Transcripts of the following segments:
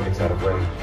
targets out of range.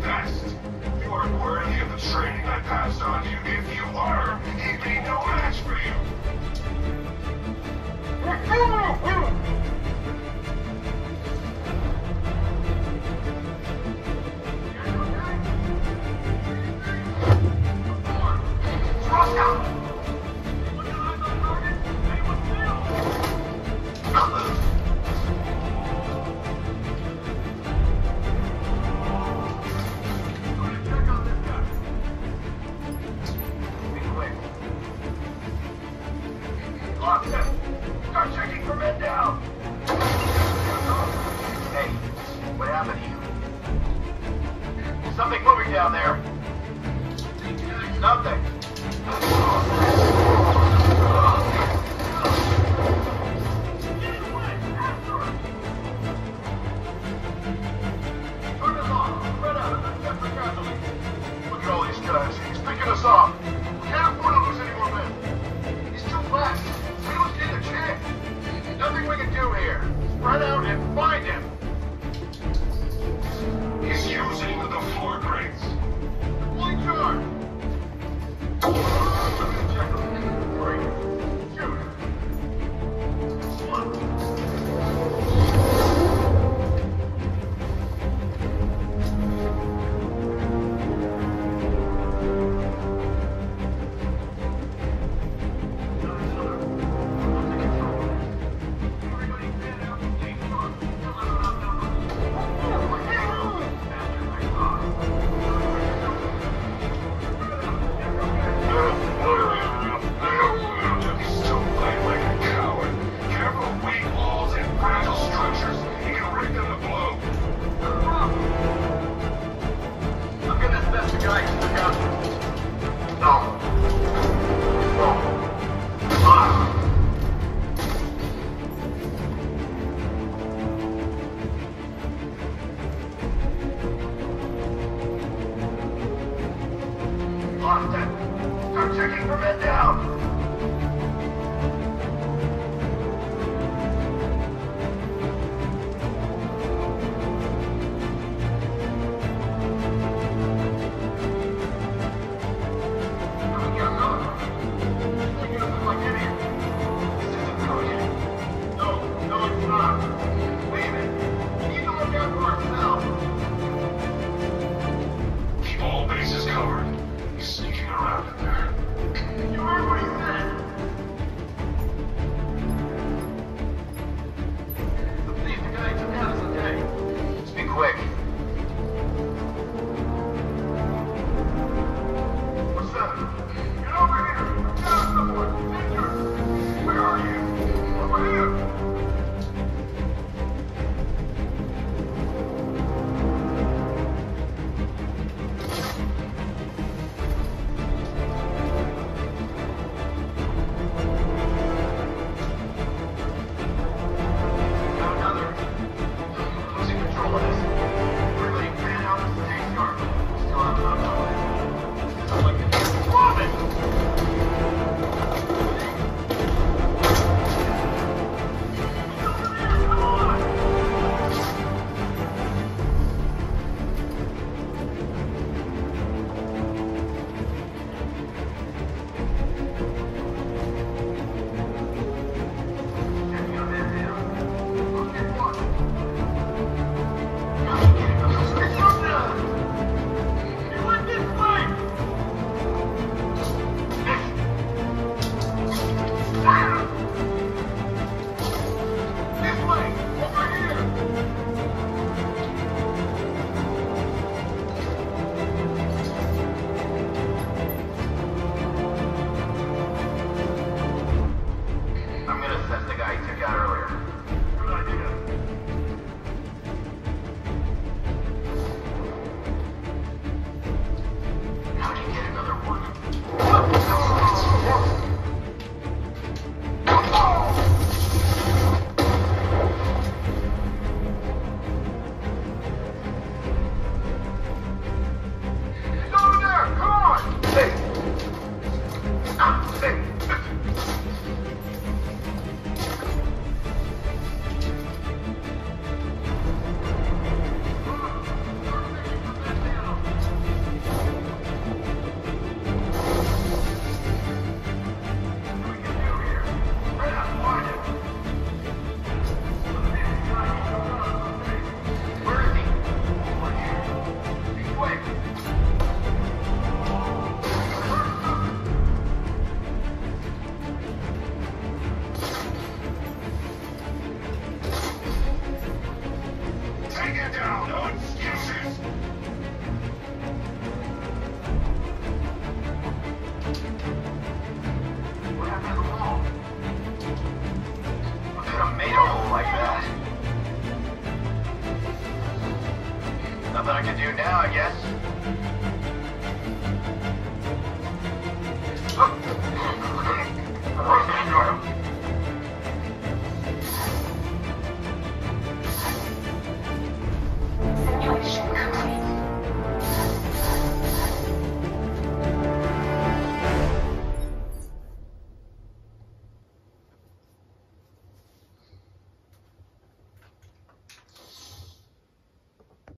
You are worthy of the training I passed on to you. If you are, he'd be no match for you.